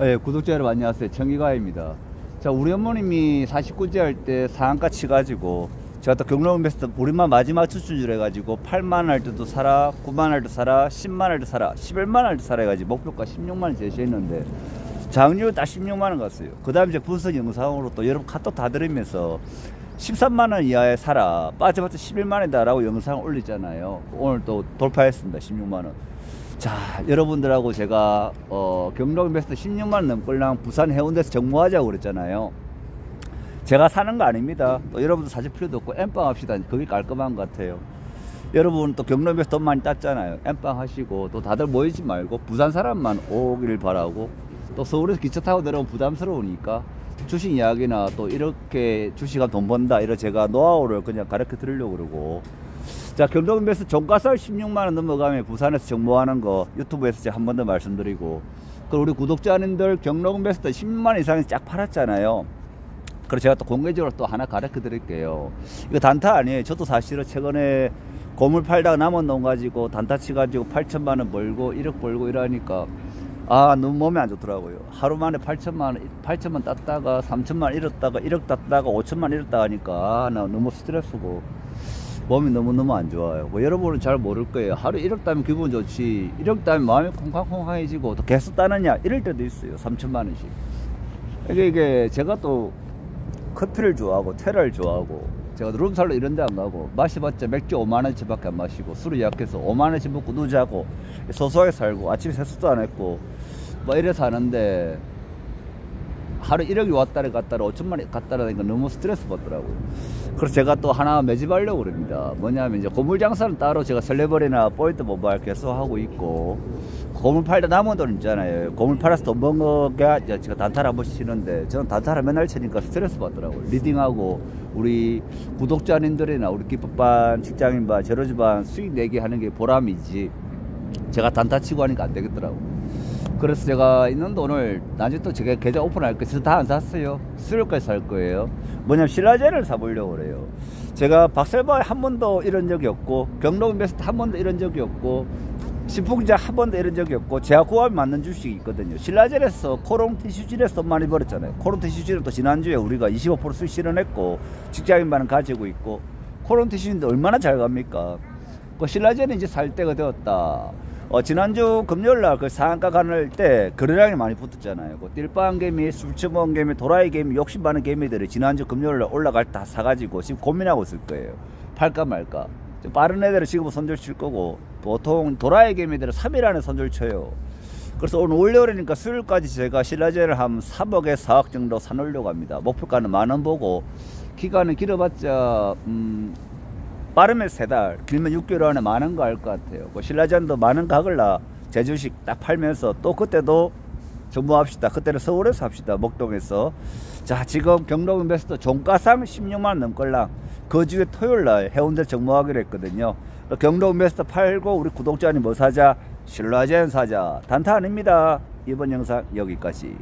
네, 구독자 여러분 안녕하세요. 청기가입니다. 자, 우리 어머님이 49제 할 때 상한가 치가지고 제가 또 경로원 베스트 우리만 마지막 추천줄 해가지고 8만 할 때도 사라, 9만 할 때 사라, 10만 할 때 사라, 11만 할 때 사라 해가지고 목표가 16만 원 제시했는데 작년에 딱 16만 원 갔어요. 그 다음에 이제 분석 영상으로 또 여러분 카톡 다 드리면서 13만 원 이하에 사라 빠져봤자 11만 원이다라고 영상 올리잖아요. 오늘 또 돌파했습니다. 16만 원. 자 여러분들하고 제가 어, 경로 베스트 16만 넘걸랑 부산 해운대에서 정모하자고 그랬잖아요. 제가 사는 거 아닙니다. 또 여러분도 사실 필요도 없고 엠빵 합시다. 그게 깔끔한 것 같아요. 여러분 또 경로 베스트 돈 많이 땄잖아요. 엠빵 하시고 또 다들 모이지 말고 부산 사람만 오기를 바라고 또 서울에서 기차 타고 내려오면 부담스러우니까 주식 이야기나 또 이렇게 주식하면 돈 번다 이런 제가 노하우를 그냥 가르쳐 드리려고 그러고 자, 경동에서 종가살 16만원 넘어가면 부산에서 정모하는 거 유튜브에서 제가 한 번 더 말씀드리고 그리고 우리 구독자님들 베스트 16만원 이상에서 쫙 팔았잖아요. 그래서 제가 또 공개적으로 또 하나 가르쳐 드릴게요. 이거 단타 아니에요. 저도 사실은 최근에 고물 팔다가 남은 돈 가지고 단타 치가지고 8천만 원 벌고 1억 벌고 이러니까 아 너무 몸이 안 좋더라고요. 하루 만에 8천만 원, 8천만 땄다가 3천만 잃었다가 1억 땄다가 5천만 잃었다 하니까 아, 나 너무 스트레스고 몸이 너무너무 안 좋아요. 뭐 여러분은 잘 모를 거예요. 하루 1억 따면 기분 좋지. 1억 따면 마음이 콩쾅콩쾅해지고 또 계속 따느냐 이럴 때도 있어요. 3천만 원씩. 이게 이게 제가 또 커피를 좋아하고 테라를 좋아하고 제가 룸살로 이런 데 안 가고 마셔봤자 맥주 5만 원치밖에 안 마시고 술을 약해서 5만 원치 먹고 누자고 소소하게 살고 아침에 세수도 안 했고 뭐 이래서 하는데 하루 1억이 왔다리 갔다리 5천만이 갔다리 하니까 너무 스트레스 받더라고요. 그래서 제가 또 하나 매집하려고 그럽니다. 뭐냐면 이제 고물 장사는 따로 제가 설레버리나 포인트 모바일 계속 하고 있고 고물 팔다 남은 돈 있잖아요. 고물 팔아서 돈 번 거가 제가 단타를 한 번씩 치는데 저는 단타를 맨날 치니까 스트레스 받더라고요. 리딩하고 우리 구독자님들이나 우리 기법반 직장인반 제로지반 수익 내기 하는 게 보람이지 제가 단타 치고 하니까 안 되겠더라고요. 그래서 제가 있는 돈을 나중에 또 제가 계좌 오픈할 거예요. 다안 샀어요. 수요일까지 살 거예요. 뭐냐면 신라제를 사보려고 그래요. 제가 박셀바에 한 번도 이런 적이 없고 경로 인베스트 한 번도 이런 적이 없고 신풍자 한 번도 이런 적이 없고 제가 구합이 맞는 주식이 있거든요. 신라젤에서 코롱 티슈질에서 돈 많이 벌었잖아요. 코롱 티슈질은 또 지난주에 우리가 25% 수익 실현했고 직장인반은 가지고 있고 코롱 티슈질인데 얼마나 잘 갑니까? 그 신라젤은 이제 살 때가 되었다. 어, 지난주 금요일 날 그 상한가 가는 때 거래량이 많이 붙었잖아요. 그 띨빵 개미, 술 처먹은 개미, 도라이 개미, 욕심 많은 개미들이 지난주 금요일 날 올라갈 때 다 사가지고 지금 고민하고 있을 거예요. 팔까 말까. 좀 빠른 애들은 지금 선절 칠 거고 보통 도라이 개미들은 3일 안에 선절 쳐요. 그래서 오늘 월요일이니까 수요일까지 제가 신라제를 한 3억에 4억 정도 사놓으려고 합니다. 목표가는 만 원 보고 기간은 길어봤자 음, 빠르면 세 달, 길면 6개월 안에 많은 거 알 것 같아요. 그 신라전도 많은 거 하걸라 제주식 딱 팔면서 또 그때도 정모합시다. 그때는 서울에서 합시다. 목동에서. 자, 지금 경로 인베스터 종가상 16만원 넘걸랑 그 주에 토요일 날 해운대 정모하기로 했거든요. 경로 인베스터 팔고 우리 구독자님 뭐 사자? 신라젠 사자. 단타 아닙니다. 이번 영상 여기까지.